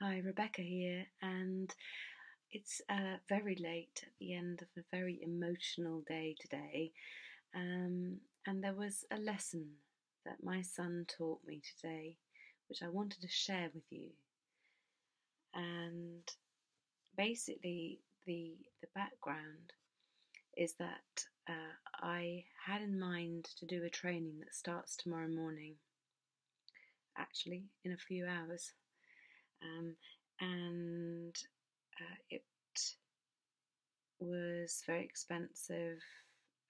Hi, Rebecca here, and it's uh, very late at the end of a very emotional day today. Um, and there was a lesson that my son taught me today, which I wanted to share with you. And basically, the the background is that uh, I had in mind to do a training that starts tomorrow morning, actually, in a few hours. Um, and uh, it was very expensive.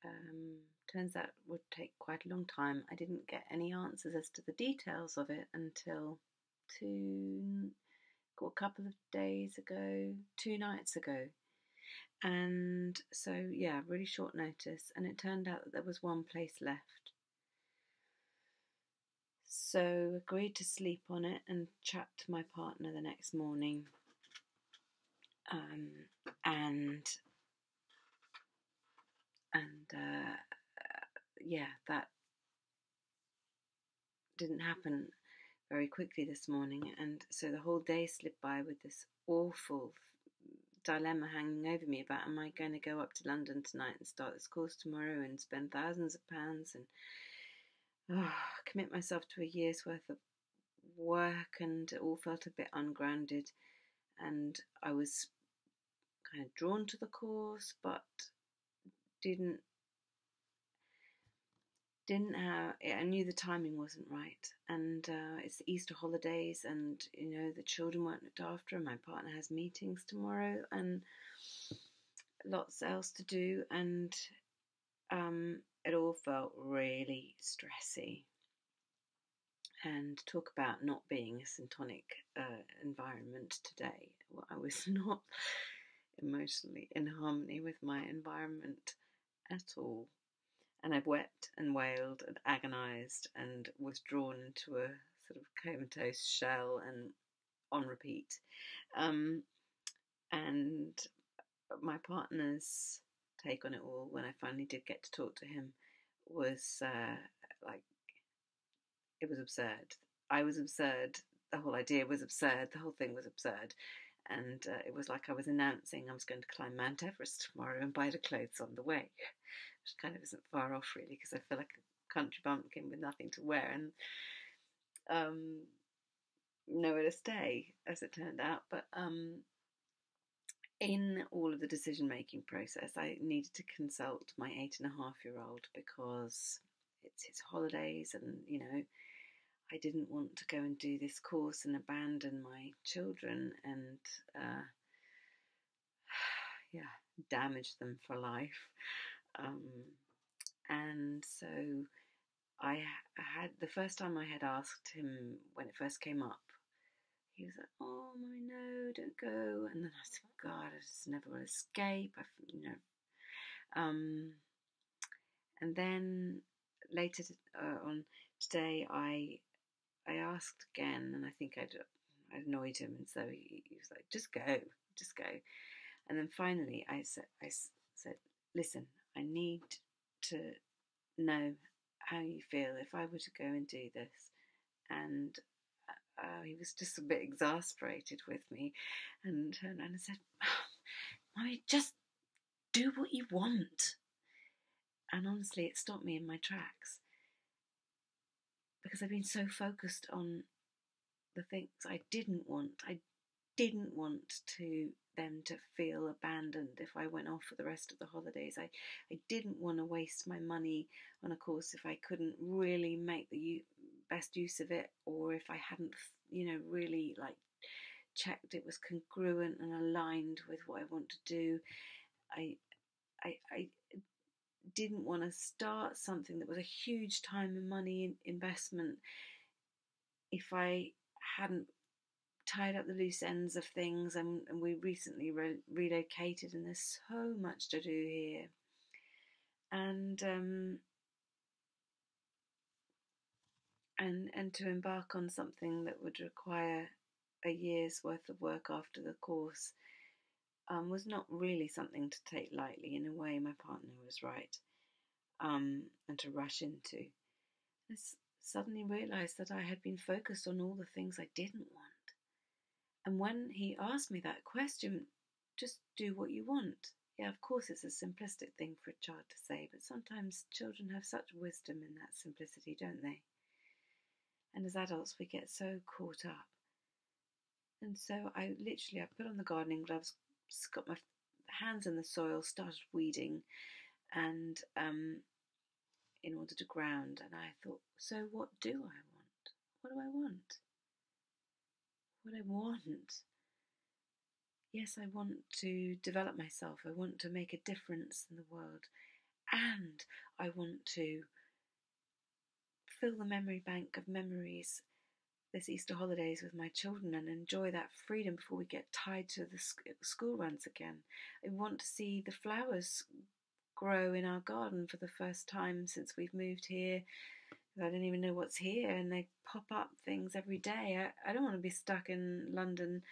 Um, turns out would take quite a long time. I didn't get any answers as to the details of it until two, a couple of days ago, two nights ago. And so, yeah, really short notice. And it turned out that there was one place left. So, agreed to sleep on it and chat to my partner the next morning. Um, and and uh, yeah, that didn't happen very quickly this morning, and so the whole day slipped by with this awful dilemma hanging over me about am I going to go up to London tonight and start this course tomorrow and spend thousands of pounds and oh, commit myself to a year's worth of work and it all felt a bit ungrounded and I was kind of drawn to the course but didn't didn't have I knew the timing wasn't right and uh, it's the Easter holidays and you know the children weren't looked after and my partner has meetings tomorrow and lots else to do and um, it all felt really stressy. And talk about not being a syntonic uh, environment today. Well, I was not emotionally in harmony with my environment at all. And I've wept and wailed and agonized and was drawn into a sort of comatose shell and on repeat. Um, and my partner's take on it all, when I finally did get to talk to him, was uh, like it was absurd. I was absurd. The whole idea was absurd. The whole thing was absurd. And uh, it was like I was announcing I was going to climb Mount Everest tomorrow and buy the clothes on the way which kind of isn't far off really because I feel like a country bumpkin with nothing to wear and um, nowhere to stay, as it turned out. But um, in all of the decision making process, I needed to consult my eight and a half year old because it's his holidays and you know. I didn't want to go and do this course and abandon my children and uh, yeah, damage them for life. Um, and so I had the first time I had asked him when it first came up, he was like, "Oh, mommy, no, don't go." And then I said, "God, I just never will escape." I, you know, um, and then later uh, on today, I I asked again, and I think I'd, I'd annoyed him, and so he, he, was like, "Just go, just go." And then finally, I said, "I said, listen, I need to know how you feel if I were to go and do this. And uh he was just a bit exasperated with me and turned around and said, Mommy, just do what you want. And honestly, it stopped me in my tracks because I've been so focused on the things I didn't want. I didn't want to them to feel abandoned if I went off for the rest of the holidays. I, I didn't want to waste my money on a course if I couldn't really make the u- best use of it or if I hadn't, you know, really like checked it was congruent and aligned with what I want to do. I, I, I didn't want to start something that was a huge time and money investment if I hadn't tied up the loose ends of things, and, and we recently re- relocated, and there's so much to do here. And um, and and to embark on something that would require a year's worth of work after the course um, was not really something to take lightly. In a way, my partner was right, um, and to rush into. I suddenly realised that I had been focused on all the things I didn't want And when he asked me that question, just do what you want. Yeah, of course, it's a simplistic thing for a child to say, but sometimes children have such wisdom in that simplicity, don't they? And as adults, we get so caught up. And so I literally, I put on the gardening gloves, got my hands in the soil, started weeding, and um, in order to ground. And I thought, so what do I want? What do I want? What I want yes, I want to develop myself, I want to make a difference in the world, and I want to fill the memory bank of memories this Easter holidays with my children and enjoy that freedom before we get tied to the school runs again. I want to see the flowers grow in our garden for the first time since we've moved here. I don't even know what's here, and they pop up things every day. I, I don't want to be stuck in London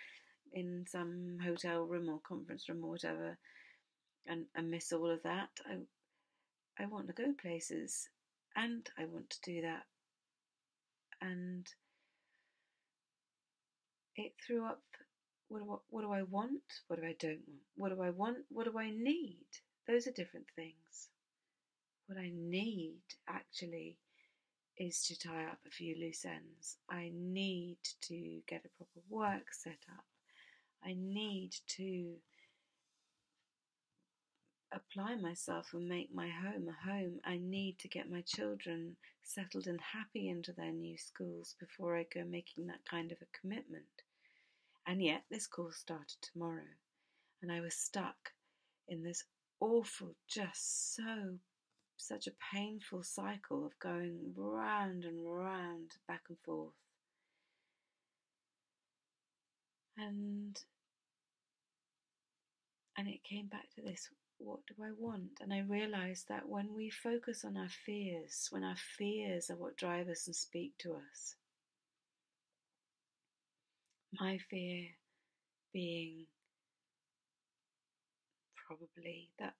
in some hotel room or conference room or whatever and, and miss all of that. I I want to go places and I want to do that. And it threw up what do I, what do I want? What do I don't want? What do I want? What do I need? Those are different things. What I need actually is to tie up a few loose ends. I need to get a proper work set up. I need to apply myself and make my home a home. I need to get my children settled and happy into their new schools before I go making that kind of a commitment. And yet, this course started tomorrow, and I was stuck in this awful, just so, such a painful cycle of going round and round, back and forth. And and it came back to this what do I want? And I realized that when we focus on our fears, when our fears are what drive us and speak to us, my fear being probably that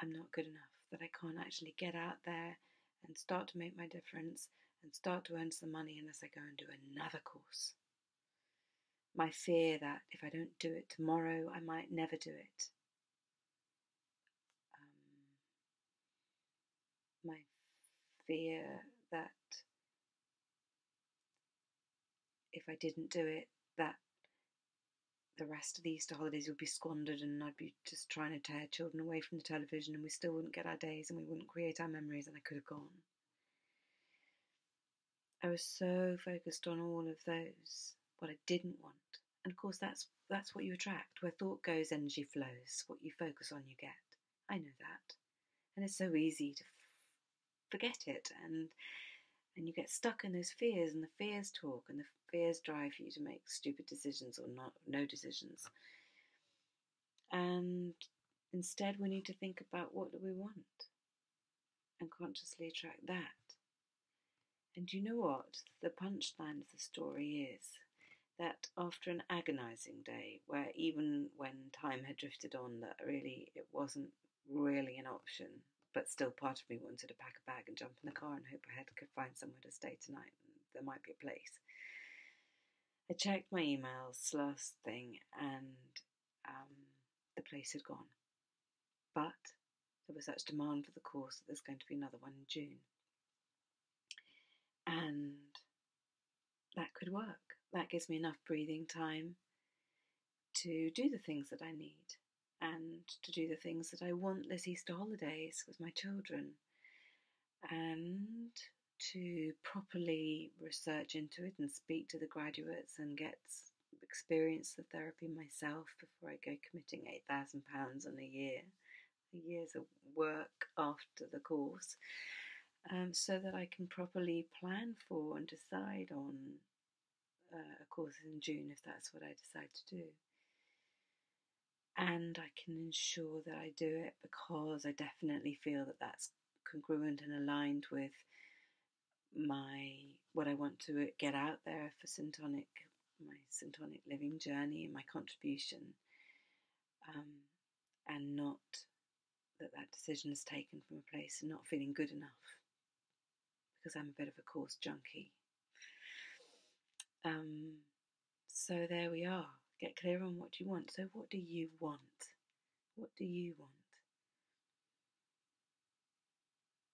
I'm not good enough, that I can't actually get out there and start to make my difference and start to earn some money unless I go and do another course. My fear that if I don't do it tomorrow, I might never do it. my fear that if I didn't do it, that the rest of the Easter holidays would be squandered and I'd be just trying to tear children away from the television and we still wouldn't get our days and we wouldn't create our memories and I could have gone. I was so focused on all of those, what I didn't want. And of course that's that's what you attract. Where thought goes, energy flows. What you focus on you get. I know that. And it's so easy to forget it and and you get stuck in those fears and the fears talk and the fears drive you to make stupid decisions or not no decisions. And instead we need to think about what do we want and consciously attract that. And you know what? The punchline of the story is that after an agonizing day where even when time had drifted on that really it wasn't really an option but still part of me wanted to pack a bag and jump in the car and hope I could find somewhere to stay tonight. There might be a place. I checked my emails last thing and um, the place had gone. But there was such demand for the course that there's going to be another one in June. And that could work. That gives me enough breathing time to do the things that I need and to do the things that I want this Easter holidays with my children and to properly research into it and speak to the graduates and get experience the therapy myself before I go committing £8,000 on a year, a year's of work after the course, um, so that I can properly plan for and decide on uh, a course in June if that's what I decide to do and I can ensure that I do it because I definitely feel that that's congruent and aligned with my what I want to get out there for Syntonic, my Syntonic living journey and my contribution, um, and not that that decision is taken from a place of not feeling good enough because I'm a bit of a course junkie. Um, so there we are get clear on what you want. So, what do you want? What do you want?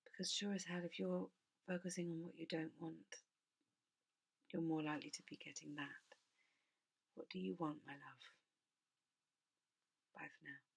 Because, sure as hell, if you're focusing on what you don't want, you're more likely to be getting that. What do you want, my love? Bye for now.